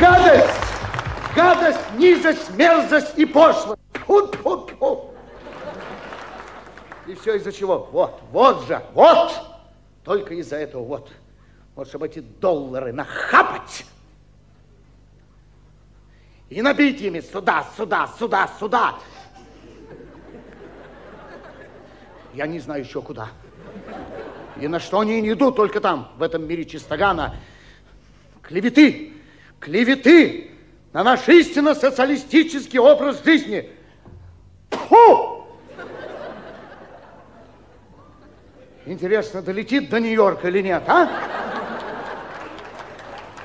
Гадость! Гадость, низость, мерзость и пошлость. И все из-за чего? Вот, вот же, вот! Только из-за этого, вот. Вот, чтобы эти доллары нахапать и набить ими сюда, сюда, сюда, сюда. Я не знаю еще куда. И на что они не идут только там, в этом мире чистогана. Клеветы, клеветы на наш истинно социалистический образ жизни. Фу! Интересно, долетит до Нью-Йорка или нет, а?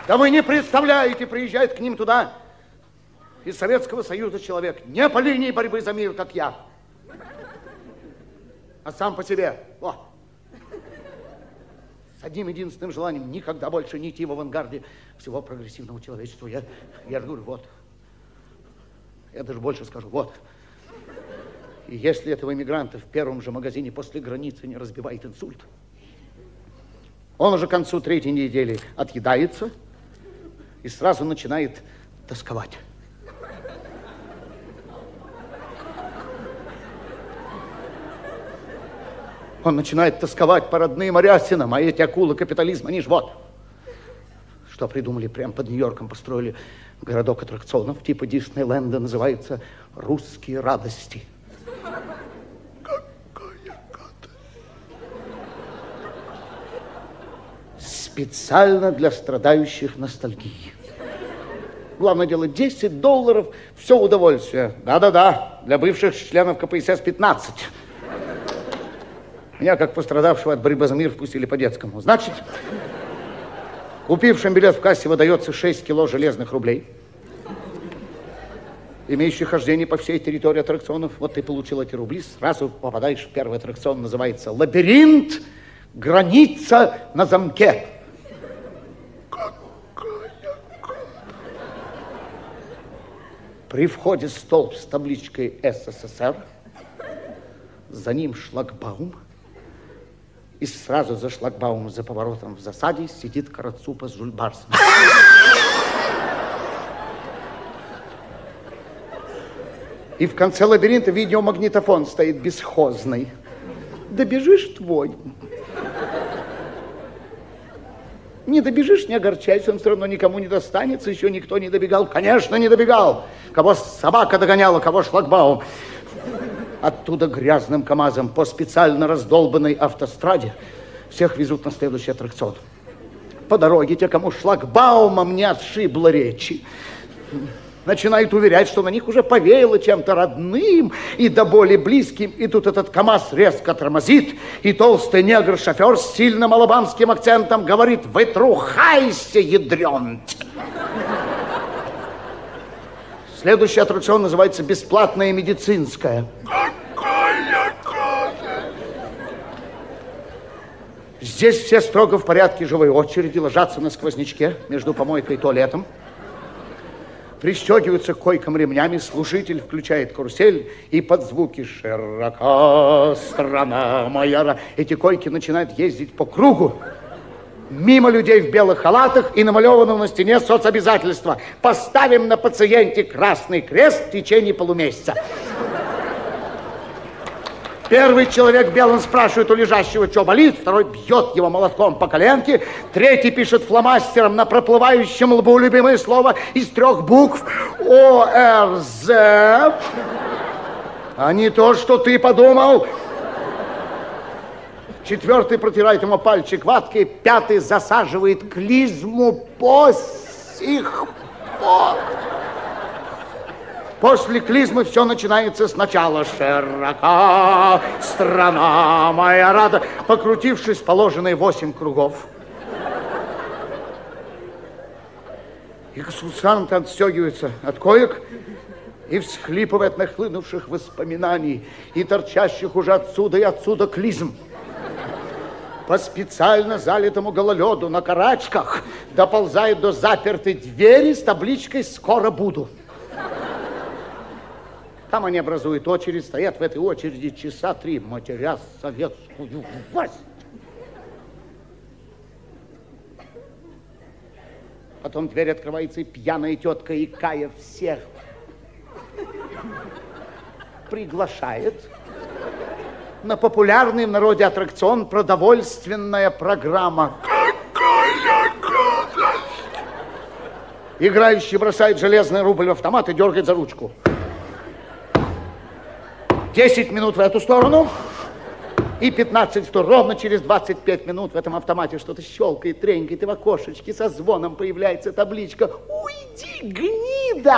Да вы не представляете, приезжает к ним туда из Советского Союза человек, не по линии борьбы за мир, как я, а сам по себе. О. Одним единственным желанием никогда больше не идти в авангарде всего прогрессивного человечества. Я, я говорю, вот. Я даже больше скажу, вот. И если этого иммигранта в первом же магазине после границы не разбивает инсульт, он уже к концу третьей недели отъедается и сразу начинает тосковать. Он начинает тосковать по родным Арясинам, а эти акулы капитализма, они ж вот. Что придумали, прямо под Нью-Йорком построили городок аттракционов типа Диснейленда, называется «Русские радости». Специально для страдающих ностальгии. Главное дело, 10 долларов, все удовольствие. Да-да-да, для бывших членов КПСС 15. Меня, как пострадавшего от борьбы за мир, впустили по-детскому. Значит, купившим билет в кассе выдается 6 кило железных рублей, имеющих хождение по всей территории аттракционов. Вот ты получил эти рубли, сразу попадаешь в первый аттракцион, называется «Лабиринт. Граница на замке». При входе столб с табличкой СССР, за ним шлагбаум – и сразу за шлагбаумом, за поворотом в засаде сидит Карацупа с Жульбарсом. И в конце лабиринта видеомагнитофон стоит бесхозный. Добежишь твой. Не добежишь, не огорчайся, он все равно никому не достанется, еще никто не добегал. Конечно, не добегал. Кого собака догоняла, кого шлагбаум оттуда грязным КАМАЗом по специально раздолбанной автостраде. Всех везут на следующий аттракцион. По дороге те, кому шлагбаумом не отшибло речи, начинают уверять, что на них уже повеяло чем-то родным и до боли близким. И тут этот КАМАЗ резко тормозит, и толстый негр-шофер с сильным алабамским акцентом говорит «Вытрухайся, ядрен!» Следующий аттракцион называется «Бесплатная медицинская». Здесь все строго в порядке живой очереди, ложатся на сквознячке между помойкой и туалетом. Пристегиваются к койкам ремнями, слушатель включает карусель, и под звуки «Широка страна моя...» Эти койки начинают ездить по кругу мимо людей в белых халатах и намалеванного на стене соцобязательства. Поставим на пациенте красный крест в течение полумесяца. Первый человек белым спрашивает у лежащего, что болит, второй бьет его молотком по коленке, третий пишет фломастером на проплывающем лбу любимое слово из трех букв ОРЗ. А не то, что ты подумал. Четвертый протирает ему пальчик ваткой, пятый засаживает клизму по сих пор. После клизмы все начинается сначала. Широка страна моя рада. Покрутившись положенные восемь кругов. И консультант отстегивается от коек и всхлипывает нахлынувших воспоминаний и торчащих уже отсюда и отсюда клизм по специально залитому гололеду на карачках доползает до запертой двери с табличкой «Скоро буду». Там они образуют очередь, стоят в этой очереди часа три, матеря советскую власть. Потом дверь открывается, и пьяная тетка, и Кая всех приглашает на популярный в народе аттракцион продовольственная программа. Играющий бросает железный рубль в автомат и дергает за ручку. Десять минут в эту сторону и 15 в ту. Ровно через 25 минут в этом автомате что-то щелкает, тренькает, и в окошечке со звоном появляется табличка «Уйди, гнида!»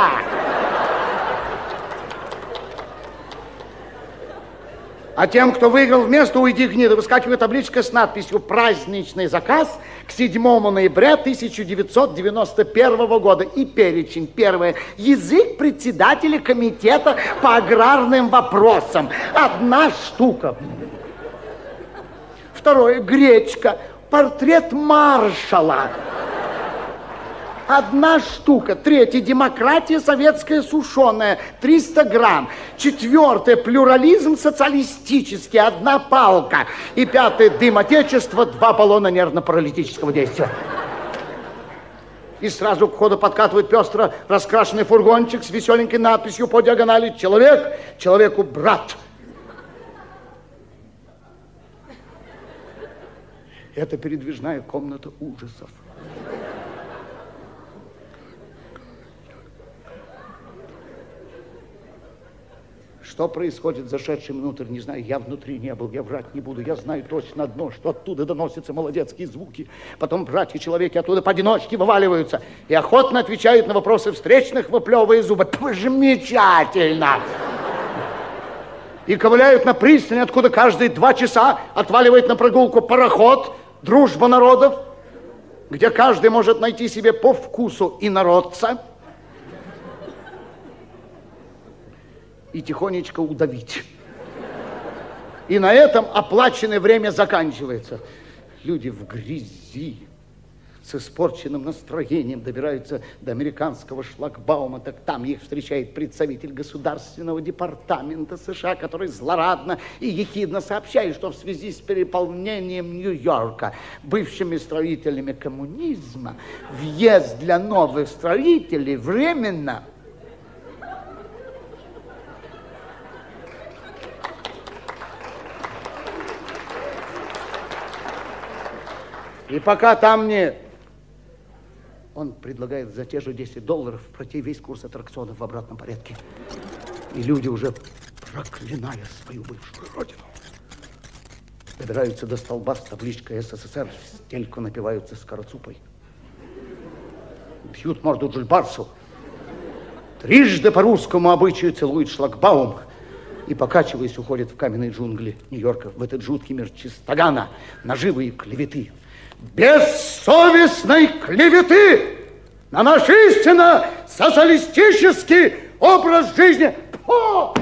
А тем, кто выиграл вместо «Уйди, гнида», выскакивает табличка с надписью «Праздничный заказ к 7 ноября 1991 года». И перечень. Первое. Язык председателя комитета по аграрным вопросам. Одна штука. Второе. Гречка. Портрет маршала. Одна штука. Третье. Демократия советская сушеная. 300 грамм. Четвертое. Плюрализм социалистический. Одна палка. И пятое. Дым отечества. Два баллона нервно-паралитического действия. И сразу к ходу подкатывает пестро раскрашенный фургончик с веселенькой надписью по диагонали «Человек, человеку брат». Это передвижная комната ужасов. Что происходит зашедшим внутрь, не знаю. Я внутри не был, я врать не буду. Я знаю точно одно, что оттуда доносятся молодецкие звуки. Потом братья-человеки оттуда поодиночке вываливаются и охотно отвечают на вопросы встречных, выплевывая зубы. Замечательно! И ковыляют на пристань, откуда каждые два часа отваливает на прогулку пароход, дружба народов, где каждый может найти себе по вкусу и народца, и тихонечко удавить. И на этом оплаченное время заканчивается. Люди в грязи, с испорченным настроением добираются до американского шлагбаума, так там их встречает представитель Государственного департамента США, который злорадно и ехидно сообщает, что в связи с переполнением Нью-Йорка бывшими строителями коммунизма въезд для новых строителей временно И пока там не... Он предлагает за те же 10 долларов пройти весь курс аттракционов в обратном порядке. И люди уже, проклиная свою бывшую родину, добираются до столба с табличкой СССР, стельку напиваются с карацупой. Бьют морду Джульбарсу. Трижды по русскому обычаю целует шлагбаум и, покачиваясь, уходит в каменные джунгли Нью-Йорка, в этот жуткий мир чистогана, наживы и клеветы бессовестной клеветы на наш истинно социалистический образ жизни. О!